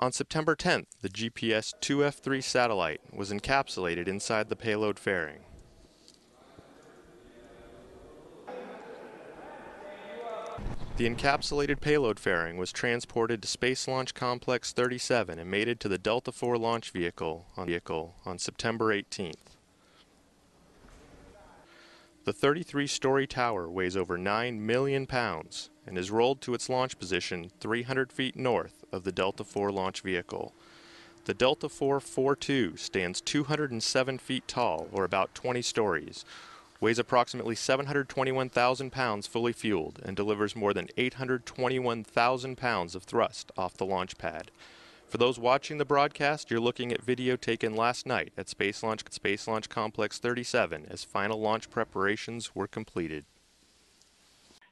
On September 10th, the GPS 2F3 satellite was encapsulated inside the payload fairing. The encapsulated payload fairing was transported to Space Launch Complex 37 and mated to the Delta IV launch vehicle on, vehicle on September 18th. The 33-story tower weighs over 9 million pounds and is rolled to its launch position 300 feet north of the Delta IV launch vehicle. The Delta IV 4-2 stands 207 feet tall, or about 20 stories, weighs approximately 721,000 pounds fully fueled, and delivers more than 821,000 pounds of thrust off the launch pad. For those watching the broadcast, you're looking at video taken last night at Space Launch, Space Launch Complex 37 as final launch preparations were completed.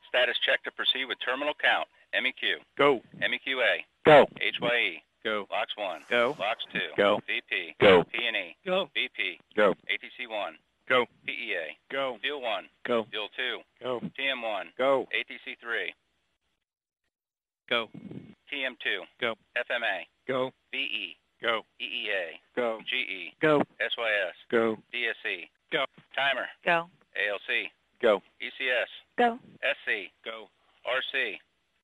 Status check to proceed with terminal count. MEQ. Go. MEQA. Go. HYE. Go. Box 1. Go. Box 2. Go. VP. Go. P&E. Go. VP. Go. ATC 1. Go. PEA. Go. Fuel 1. Go. Fuel 2. Go. TM 1. Go. ATC 3. Go. TM 2. Go. FMA. Go. VE. Go. EEA. Go. GE. Go. SYS. Go. DSC. Go. Timer. Go. ALC. Go. ECS. Go. SC. Go. RC.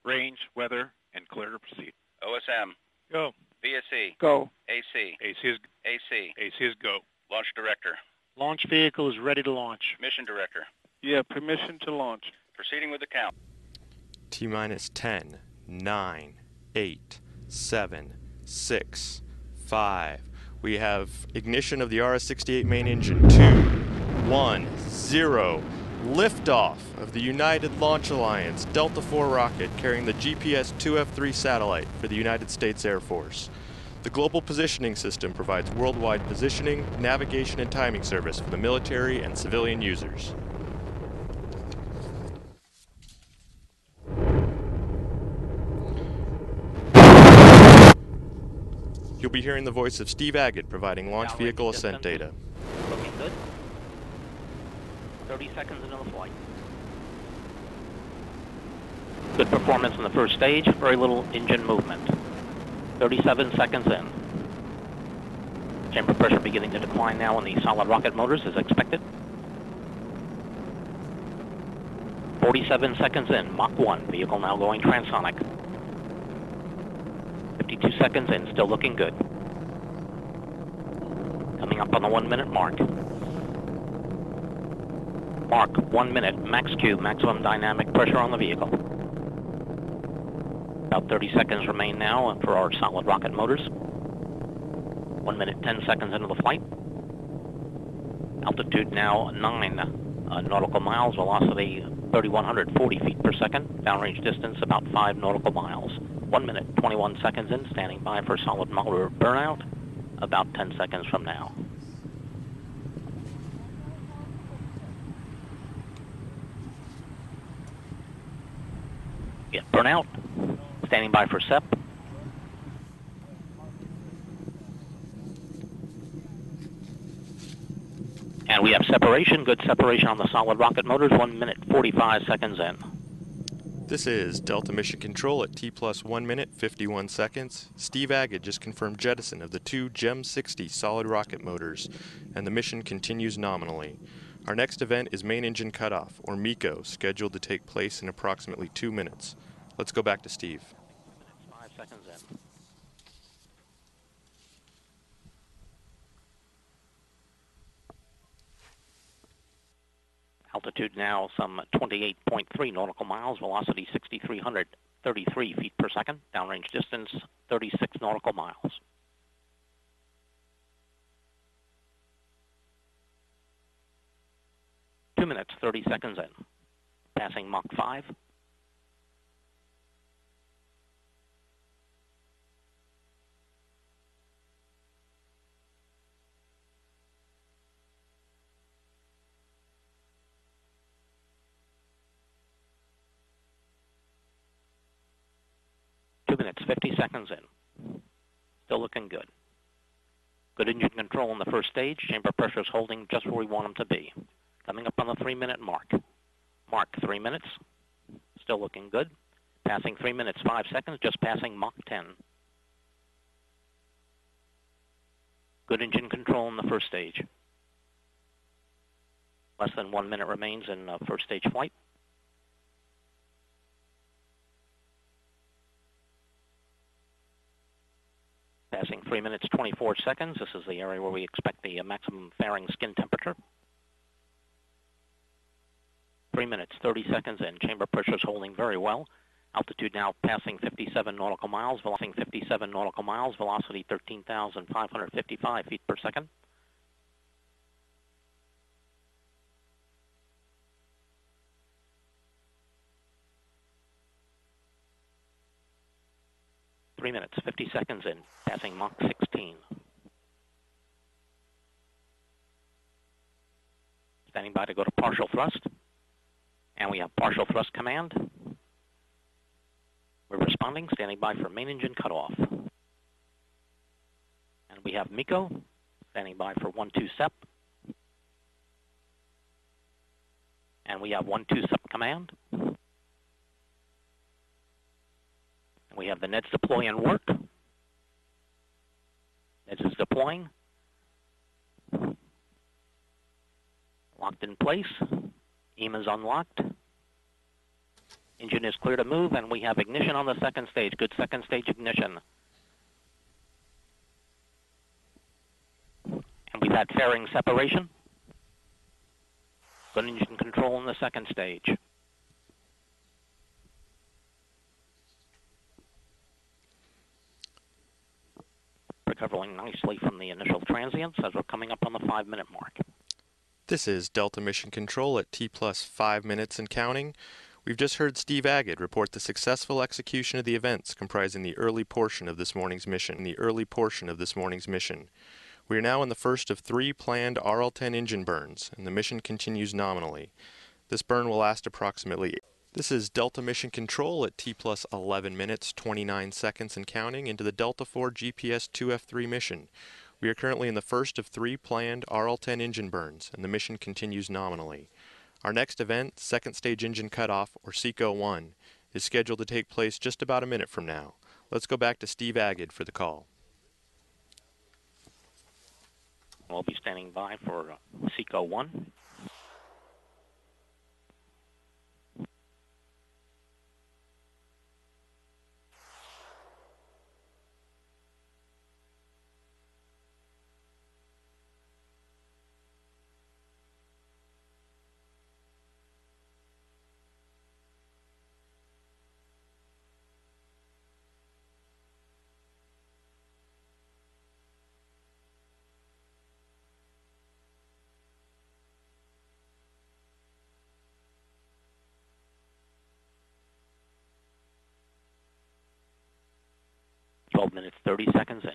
Range, weather, and clear to proceed. OSM. Go. VSE. Go. AC. AC is AC. AC is go. Launch Director. Launch vehicle is ready to launch. Mission Director. Yeah, permission to launch. Proceeding with the count. T minus 10, 9, 8, 7, 6, 5. We have ignition of the RS 68 main engine. 2, 1, 0. Liftoff of the United Launch Alliance Delta IV rocket carrying the GPS 2F3 satellite for the United States Air Force. The Global Positioning System provides worldwide positioning, navigation, and timing service for the military and civilian users. You'll be hearing the voice of Steve Agid providing launch vehicle ascent data. Looking good. 30 seconds into the flight. Good performance in the first stage, very little engine movement. 37 seconds in. Chamber pressure beginning to decline now in the solid rocket motors as expected. 47 seconds in, Mach 1, vehicle now going transonic. 52 seconds in, still looking good. Coming up on the one minute mark. Mark, one minute, max Q, maximum dynamic pressure on the vehicle. About 30 seconds remain now for our solid rocket motors. One minute, 10 seconds into the flight. Altitude now 9 uh, nautical miles, velocity 3,140 feet per second, downrange distance about 5 nautical miles. One minute, 21 seconds in, standing by for solid motor burnout, about 10 seconds from now. Yeah, burnout. Standing by for SEP. And we have separation, good separation on the solid rocket motors, 1 minute 45 seconds in. This is Delta Mission Control at T plus 1 minute 51 seconds. Steve Agid just confirmed jettison of the two GEM 60 solid rocket motors, and the mission continues nominally. Our next event is Main Engine Cutoff, or MECO, scheduled to take place in approximately two minutes. Let's go back to Steve. 5 seconds in. Altitude now some 28.3 nautical miles, velocity 6,333 feet per second, downrange distance 36 nautical miles. Two minutes, 30 seconds in. Passing Mach 5. Two minutes, 50 seconds in. Still looking good. Good engine control in the first stage. Chamber pressure is holding just where we want them to be. Coming up on the three minute mark. Mark, three minutes. Still looking good. Passing three minutes, five seconds, just passing Mach 10. Good engine control in the first stage. Less than one minute remains in uh, first stage flight. Passing 3 minutes 24 seconds. This is the area where we expect the uh, maximum fairing skin temperature. 3 minutes 30 seconds and chamber pressure is holding very well. Altitude now passing 57 nautical miles, velocity 57 nautical miles, velocity 13,555 feet per second. Three minutes, 50 seconds in, passing Mach 16. Standing by to go to partial thrust. And we have partial thrust command. We're responding, standing by for main engine cutoff. And we have MECO, standing by for 1-2 SEP. And we have 1-2 SEP command. And we have the NEDS deploy and work. NEDS is deploying. Locked in place. EMA is unlocked. Engine is clear to move, and we have ignition on the second stage. Good second stage ignition. And we've had fairing separation. Good engine control in the second stage. Recovering nicely from the initial transients as we're coming up on the five minute mark. This is Delta Mission Control at T plus 5 minutes and counting. We've just heard Steve Agid report the successful execution of the events comprising the early portion of this morning's mission. The early portion of this morning's mission. We are now in the first of three planned RL-10 engine burns, and the mission continues nominally. This burn will last approximately. This is Delta Mission Control at T plus 11 minutes 29 seconds and counting into the Delta 4 GPS 2F3 mission. We are currently in the first of three planned RL-10 engine burns, and the mission continues nominally. Our next event, Second Stage Engine Cutoff, or SECO 1, is scheduled to take place just about a minute from now. Let's go back to Steve Agid for the call. We'll be standing by for uh, SECO 1. Twelve minutes thirty seconds in.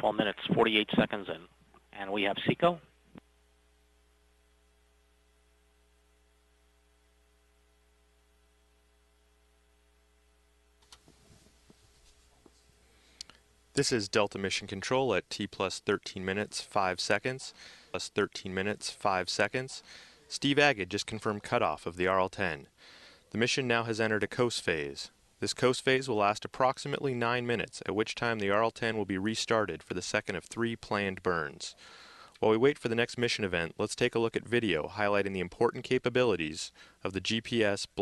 Twelve minutes forty-eight seconds in, and we have SECO. This is Delta Mission Control at T plus 13 minutes 5 seconds. Plus 13 minutes 5 seconds. Steve Agid just confirmed cutoff of the RL-10. The mission now has entered a coast phase. This coast phase will last approximately 9 minutes, at which time the RL-10 will be restarted for the second of three planned burns. While we wait for the next mission event, let's take a look at video highlighting the important capabilities of the GPS block